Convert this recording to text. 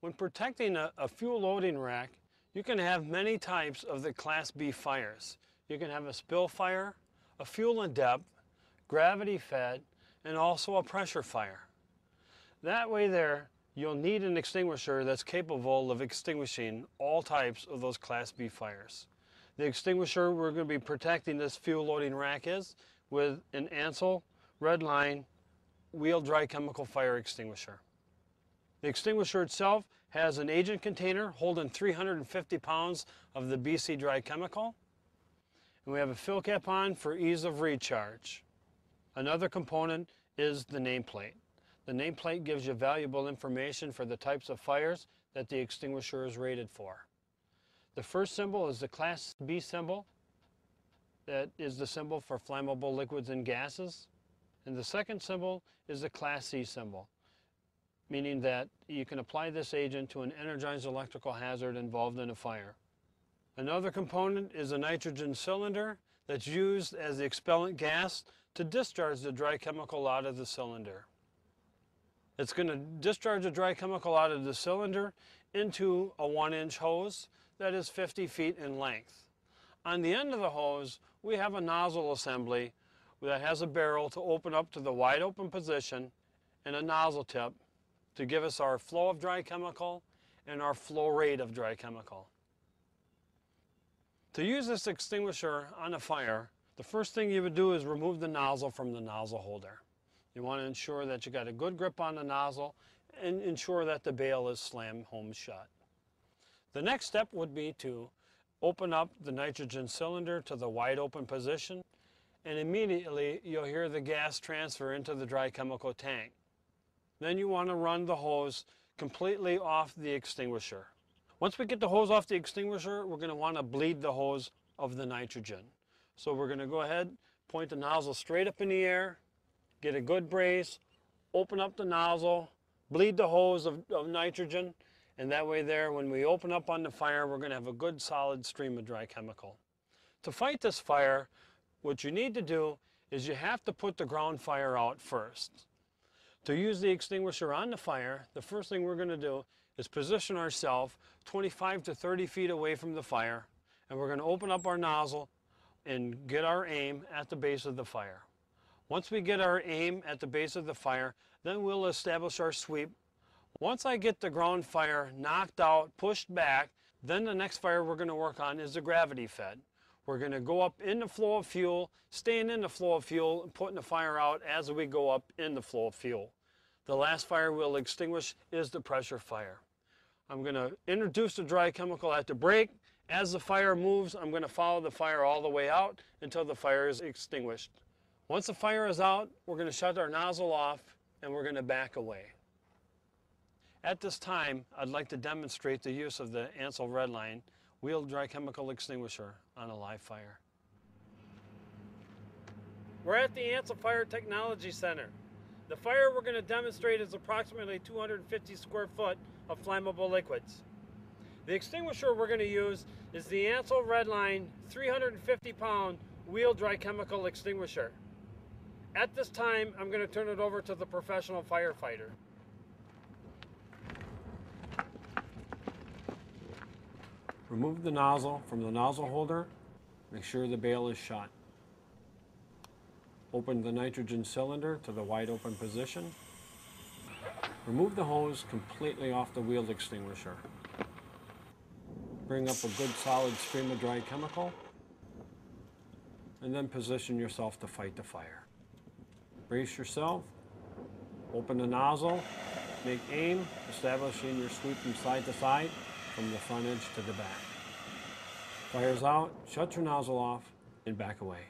When protecting a, a fuel loading rack, you can have many types of the Class B fires. You can have a spill fire, a fuel in depth, gravity fed, and also a pressure fire. That way there, you'll need an extinguisher that's capable of extinguishing all types of those Class B fires. The extinguisher we're going to be protecting this fuel loading rack is with an ANSUL Redline wheel dry chemical fire extinguisher. The extinguisher itself has an agent container holding 350 pounds of the BC dry chemical. And we have a fill cap on for ease of recharge. Another component is the nameplate. The nameplate gives you valuable information for the types of fires that the extinguisher is rated for. The first symbol is the Class B symbol. That is the symbol for flammable liquids and gases. And the second symbol is the Class C symbol, meaning that you can apply this agent to an energized electrical hazard involved in a fire. Another component is a nitrogen cylinder that's used as the expellant gas to discharge the dry chemical out of the cylinder. It's going to discharge the dry chemical out of the cylinder into a one inch hose that is 50 feet in length. On the end of the hose, we have a nozzle assembly that has a barrel to open up to the wide open position and a nozzle tip to give us our flow of dry chemical and our flow rate of dry chemical. To use this extinguisher on a fire, the first thing you would do is remove the nozzle from the nozzle holder. You want to ensure that you got a good grip on the nozzle and ensure that the bail is slammed home shut. The next step would be to open up the nitrogen cylinder to the wide open position and immediately you'll hear the gas transfer into the dry chemical tank. Then you want to run the hose completely off the extinguisher. Once we get the hose off the extinguisher, we're going to want to bleed the hose of the nitrogen. So we're going to go ahead, point the nozzle straight up in the air, get a good brace, open up the nozzle, bleed the hose of, of nitrogen, and that way there, when we open up on the fire, we're going to have a good solid stream of dry chemical. To fight this fire, what you need to do is you have to put the ground fire out first. To use the extinguisher on the fire, the first thing we're going to do is position ourselves 25 to 30 feet away from the fire and we're going to open up our nozzle and get our aim at the base of the fire. Once we get our aim at the base of the fire, then we'll establish our sweep. Once I get the ground fire knocked out, pushed back, then the next fire we're going to work on is the gravity fed. We're going to go up in the flow of fuel, staying in the flow of fuel, and putting the fire out as we go up in the flow of fuel. The last fire we'll extinguish is the pressure fire. I'm going to introduce the dry chemical at the break. As the fire moves, I'm going to follow the fire all the way out until the fire is extinguished. Once the fire is out, we're going to shut our nozzle off and we're going to back away. At this time, I'd like to demonstrate the use of the ANSUL Redline wheel dry chemical extinguisher on a live fire. We're at the ANSUL Fire Technology Center. The fire we're going to demonstrate is approximately 250 square foot of flammable liquids. The extinguisher we're going to use is the ANSUL Redline 350 pound wheel dry chemical extinguisher. At this time, I'm going to turn it over to the professional firefighter. Remove the nozzle from the nozzle holder. Make sure the bail is shut. Open the nitrogen cylinder to the wide open position. Remove the hose completely off the wheel extinguisher. Bring up a good solid stream of dry chemical and then position yourself to fight the fire. Brace yourself, open the nozzle, make aim, establishing your sweep from side to side from the front edge to the back. Fires out, shut your nozzle off, and back away.